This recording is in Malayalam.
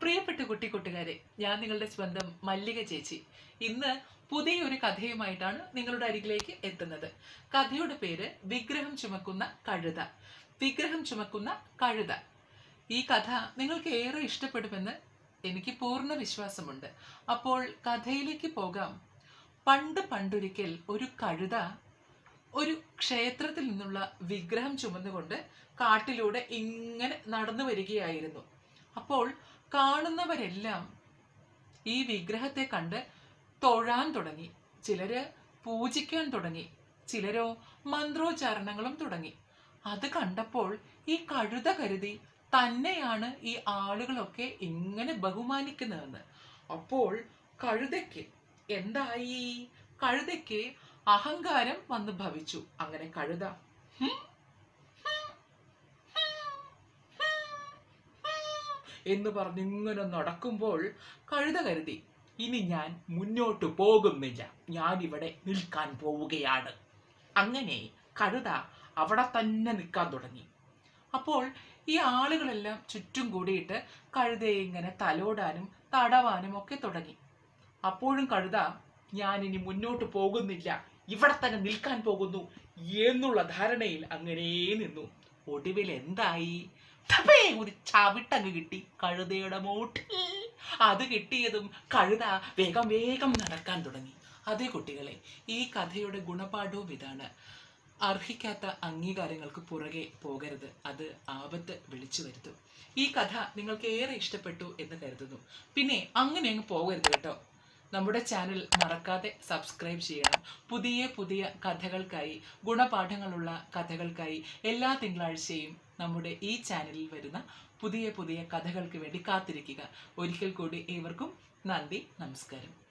പ്രിയപ്പെട്ട കുട്ടി കുട്ടുകാരെ ഞാൻ നിങ്ങളുടെ സ്വന്തം മല്ലിക ചേച്ചി. ഇന്ന് പുതിയൊരു കഥയുമായിട്ടാണ് നിങ്ങളുടെ അരികിലേക്ക് എത്തുന്നത്. കഥയുടെ പേര് വിഗ്രഹം ചുമക്കുന്ന കഴുത. വിഗ്രഹം ചുമക്കുന്ന കഴുത. ഈ കഥ നിങ്ങൾക്ക് ഏറെ ഇഷ്ടപ്പെടുമെന്ന് എനിക്ക് പൂർണ വിശ്വാസമുണ്ട്. അപ്പോൾ കഥയിലേക്ക് പോകാം. പണ്ട് പണ്ടൊരിക്കൽ ഒരു കഴുത ഒരു ക്ഷേത്രത്തിൽ നിന്നുള്ള വിഗ്രഹം ചുമന്നുകൊണ്ട് കാട്ടിലൂടെ ഇങ്ങനെ നടന്നു വരികയായിരുന്നു. അപ്പോൾ കാണുന്നവരെല്ലാം ഈ വിഗ്രഹത്തെ കണ്ട് തൊഴാൻ തുടങ്ങി. ചിലര് പൂജിക്കാൻ തുടങ്ങി. ചിലരോ മന്ത്രോച്ചാരണങ്ങളും തുടങ്ങി. അത് കണ്ടപ്പോൾ ഈ കഴുത കരുതി തന്നെയാണ് ഈ ആളുകളൊക്കെ ഇങ്ങനെ ബഹുമാനിക്കുന്നതെന്ന്. അപ്പോൾ കഴുതയ്ക്ക് എന്തായി? കഴുതയ്ക്ക് അഹങ്കാരം വന്ന് ഭവിച്ചു. അങ്ങനെ കഴുത. എന്ന് പറഞ്ഞ് ഇങ്ങനെ നടക്കുമ്പോൾ കഴുത കരുതി ഇനി ഞാൻ മുന്നോട്ട് പോകുന്നില്ല. ഞാൻ ഇവിടെ നിൽക്കാൻ പോവുകയാണ്. അങ്ങനെ കഴുത അവിടെ തന്നെ നിൽക്കാൻ തുടങ്ങി. അപ്പോൾ ഈ ആളുകളെല്ലാം ചുറ്റും കൂടിയിട്ട് കഴുതയെ ഇങ്ങനെ തലോടാനും തടവാനും ഒക്കെ തുടങ്ങി. അപ്പോഴും കഴുത ഞാൻ ഇനി മുന്നോട്ട് പോകുന്നില്ല. ഇവിടെ തന്നെ നിൽക്കാൻ പോകുന്നു എന്നുള്ള ധാരണയിൽ അങ്ങനെ നിന്നു. ഒടുവിൽ എന്തായി? ഒരു ചവിട്ടങ്ങ് കിട്ടി കഴുതയുടെ മൂട്ടിൽ. അത് കിട്ടിയതും കഴുത വേഗം വേഗം നടക്കാൻ തുടങ്ങി. അതേ കുട്ടികളെ ഈ കഥയുടെ ഗുണപാഠവും ഇതാണ്. അർഹിക്കാത്ത അംഗീകാരങ്ങൾക്ക് പുറകെ പോകരുത്. അത് ആപത്ത് വിളിച്ചു വരുത്തും. ഈ കഥ നിങ്ങൾക്ക് ഏറെ ഇഷ്ടപ്പെട്ടു എന്ന് കരുതുന്നു. പിന്നെ അങ്ങനെ അങ്ങ് പോകരുത് കേട്ടോ. നമ്മുടെ ചാനൽ മറക്കാതെ സബ്സ്ക്രൈബ് ചെയ്യണം. പുതിയ പുതിയ കഥകൾക്കായി ഗുണപാഠങ്ങളുള്ള കഥകൾക്കായി എല്ലാ തിങ്കളാഴ്ചയും നമ്മുടെ ഈ ചാനലിൽ വരുന്ന പുതിയ പുതിയ കഥകൾക്ക് വേണ്ടി കാത്തിരിക്കുക. ഒരിക്കൽ കൂടി ഏവർക്കും നന്ദി നമസ്കാരം.